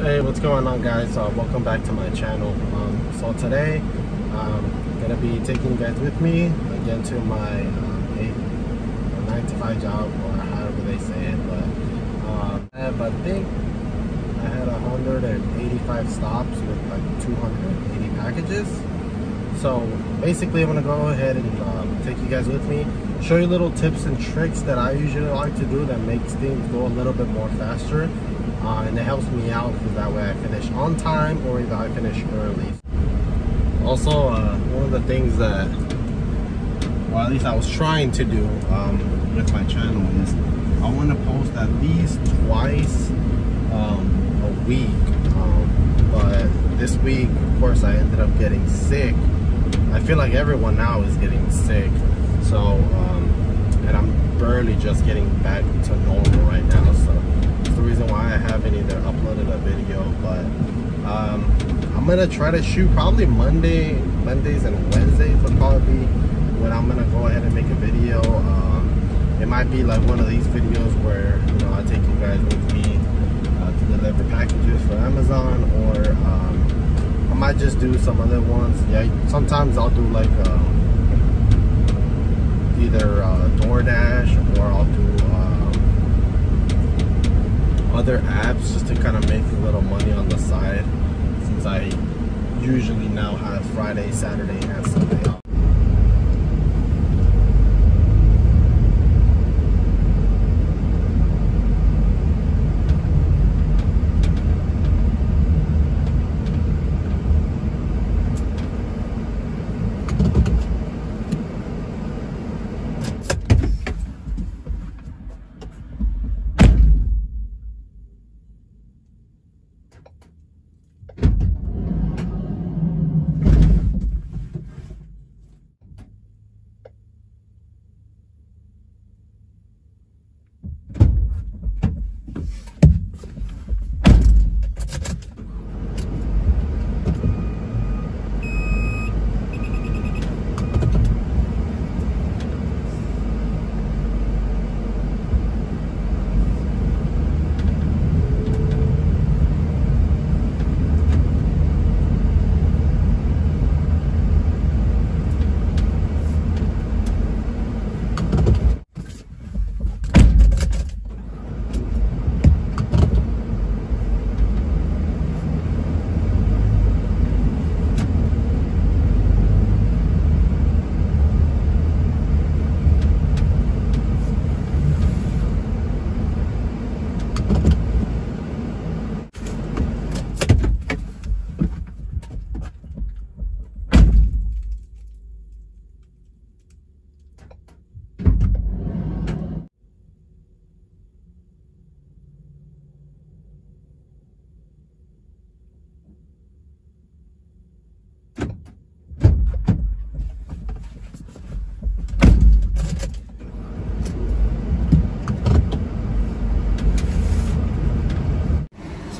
Hey, what's going on guys? Uh, welcome back to my channel. Um, so today, I'm um, gonna be taking you guys with me again to my uh, eight, nine to five job or however they say it. But um, I have, I think I had 185 stops with like 280 packages. So basically, I'm gonna go ahead and um, take you guys with me, show you little tips and tricks that I usually like to do that makes things go a little bit more faster uh, and it helps me out because that way I finish on time or either I finish early. Also, uh, one of the things that, well at least I was trying to do um, with my channel is I want to post at least twice um, a week. Um, but this week, of course, I ended up getting sick. I feel like everyone now is getting sick. So, um, and I'm barely just getting back to normal right now. So the reason why I haven't either uploaded a video, but um, I'm gonna try to shoot probably Monday, Mondays and Wednesdays will probably be when I'm gonna go ahead and make a video. Um, it might be like one of these videos where you know I take you guys with me uh, to deliver packages for Amazon, or um, I might just do some other ones. Yeah, sometimes I'll do like uh, either uh, DoorDash or I'll do other apps just to kind of make a little money on the side since I usually now have Friday, Saturday, and Sunday off.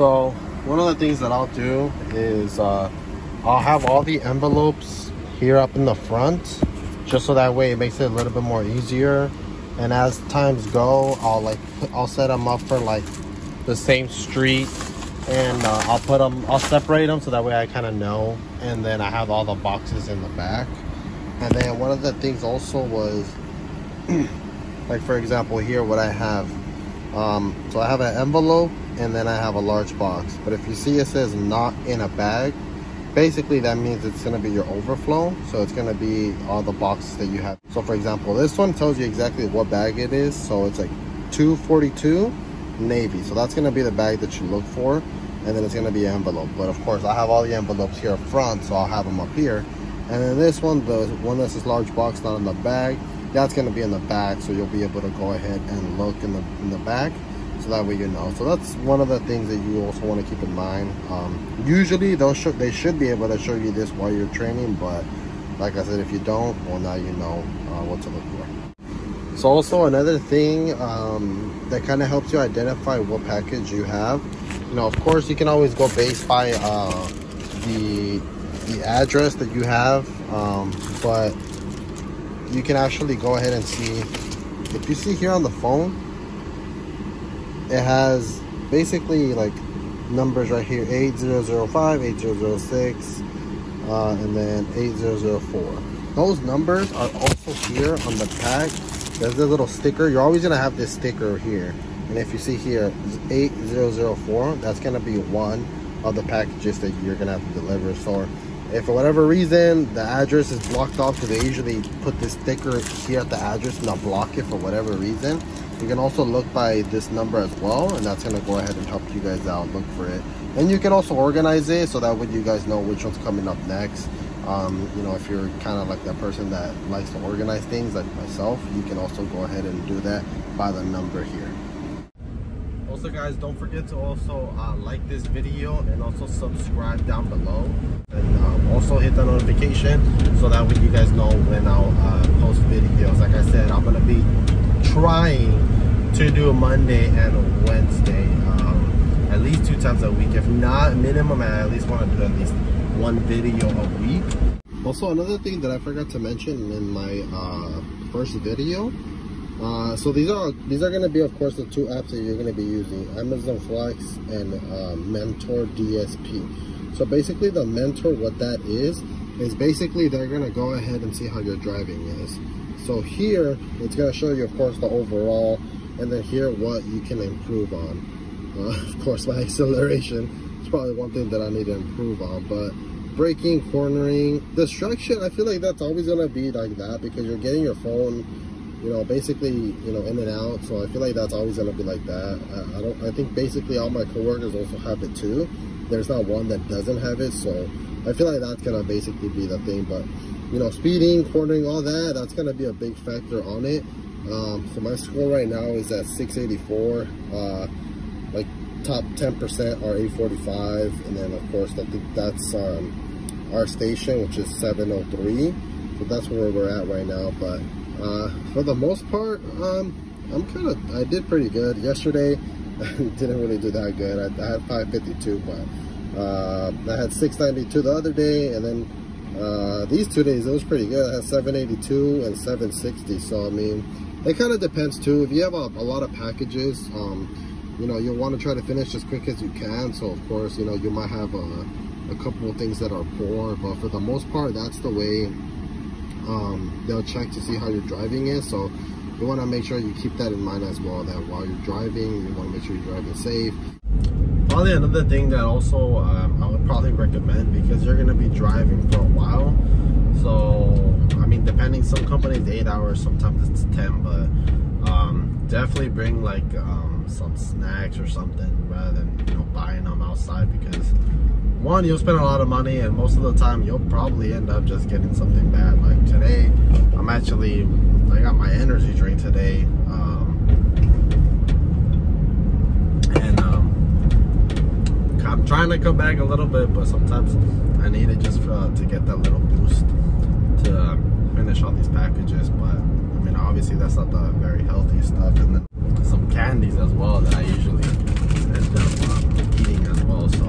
So one of the things that I'll do is uh, I'll have all the envelopes here up in the front just so that way it makes it a little bit more easier. And as times go I'll like I'll set them up for like the same street. And uh, I'll put them I'll separate them so that way I kind of know. And then I have all the boxes in the back. And then one of the things also was like for example here what I have. Um, so I have an envelope and then I have a large box. But if you see it says not in a bag, basically that means it's going to be your overflow. So it's going to be all the boxes that you have. So for example, this one tells you exactly what bag it is. So it's like 242 navy. So that's going to be the bag that you look for. And then it's going to be envelope. But of course, I have all the envelopes here up front, so I'll have them up here. And then this one, the one that's this large box, not in the bag, that's going to be in the back. So you'll be able to go ahead and look in the, in the back so that way you know. So that's one of the things that you also want to keep in mind. Um, usually they'll show they should be able to show you this while you're training but like i said if you don't well now you know uh, what to look for. So also another thing um, that kind of helps you identify what package you have. You know of course you can always go based by uh, the the address that you have um, but you can actually go ahead and see. If you see here on the phone it has basically like numbers right here 8005 8006 uh, and then 8004 those numbers are also here on the pack there's a little sticker. You're always gonna have this sticker here. And if you see here 8004 that's gonna be one of the packages that you're gonna have to deliver. So if for whatever reason the address is blocked off because they usually put this sticker here at the address and not block it for whatever reason you can also look by this number as well and that's going to go ahead and help you guys out. Look for it. And you can also organize it so that way you guys know which one's coming up next um, you know if you're kind of like that person that likes to organize things like myself you can also go ahead and do that by the number here. Also guys don't forget to also uh, like this video and also subscribe down below. And um, also hit the notification so that way you guys know when I'll uh, post videos. Like I said I'm gonna be trying to do a Monday and a Wednesday um, at least two times a week if not minimum I at least want to do at least one video a week. Also another thing that I forgot to mention in my uh, first video uh, so these are these are going to be of course the two apps that you're going to be using Amazon Flex and uh, Mentor DSP so basically the Mentor what that is is basically they're going to go ahead and see how your driving is. So here it's going to show you of course the overall and then here what you can improve on. Uh, of course my acceleration is probably one thing that I need to improve on but braking cornering distraction I feel like that's always going to be like that because you're getting your phone you know, basically, you know, in and out. So I feel like that's always gonna be like that. I, I don't. I think basically all my coworkers also have it too. There's not one that doesn't have it. So I feel like that's gonna basically be the thing. But you know, speeding, cornering, all that, that's gonna be a big factor on it. Um, so my score right now is at 684. Uh, like top 10% are 845, and then of course I think that's um, our station, which is 703. So that's where we're at right now. But uh, for the most part, um, I'm kind of, I did pretty good. Yesterday, I didn't really do that good. I, I had 552, but uh, I had 692 the other day, and then uh, these two days, it was pretty good. I had 782 and 760, so I mean, it kind of depends too. If you have a, a lot of packages, um, you know, you'll want to try to finish as quick as you can. So of course, you know, you might have a, a couple of things that are poor, but for the most part, that's the way um, they'll check to see how your driving is. So you want to make sure you keep that in mind as well, that while you're driving, you want to make sure you're driving safe. Probably another thing that also um, I would probably recommend because you're going to be driving for a while. So, I mean, depending, some companies 8 hours, sometimes it's 10, but um, definitely bring like um, some snacks or something rather than, you know, buying them outside one, you'll spend a lot of money and most of the time you'll probably end up just getting something bad. Like today, I'm actually, I got my energy drink today. Um, and um, I'm trying to come back a little bit, but sometimes I need it just for, uh, to get that little boost to uh, finish all these packages. But I mean, obviously that's not the very healthy stuff. And then some candies as well that I usually end up uh, eating as well. So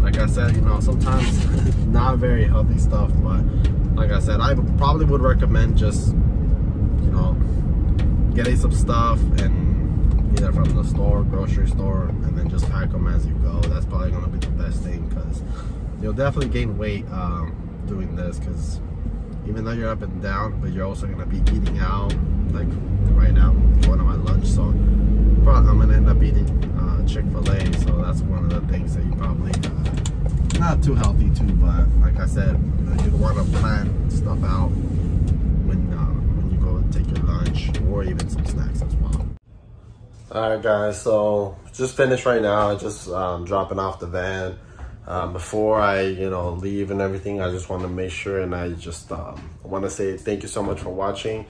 like I said, you know, sometimes not very healthy stuff, but like I said, I probably would recommend just, you know, getting some stuff and either from the store, grocery store, and then just pack them as you go. That's probably gonna be the best thing because you'll definitely gain weight um, doing this because even though you're up and down, but you're also gonna be eating out. Like right now, going on my lunch, so I'm gonna end up eating uh, Chick-fil-A. So that's one of the things that you probably uh, not too healthy too, but like I said, you want to plan stuff out when uh, when you go take your lunch or even some snacks as well. All right, guys. So just finished right now. Just um, dropping off the van. Um, before I, you know, leave and everything, I just want to make sure and I just um, want to say thank you so much for watching.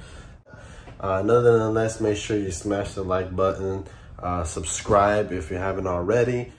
Uh, nonetheless, make sure you smash the like button, uh, subscribe if you haven't already.